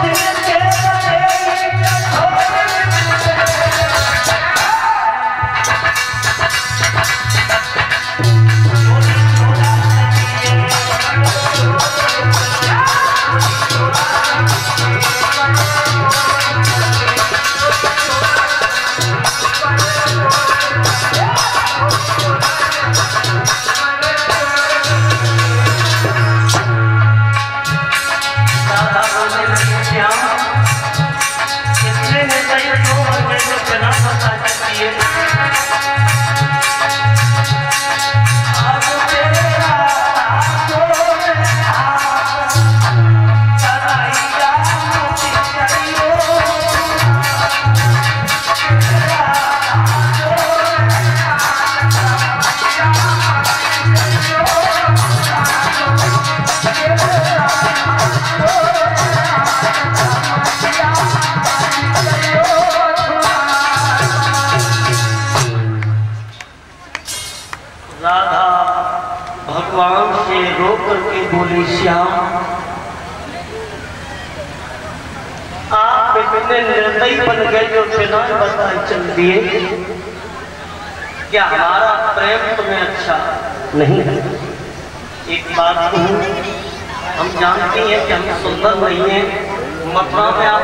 Let's get it. क्या राधा, भगवान से रो करके बोली, श्याम, आप इतने निर्दयी बन गए जो बिना बताए चल दिए। क्या हमारा प्रेम तुम्हें अच्छा नहीं है? एक बात हम जानती हैं कि हम सुंदर नहीं है, मथुरा में आप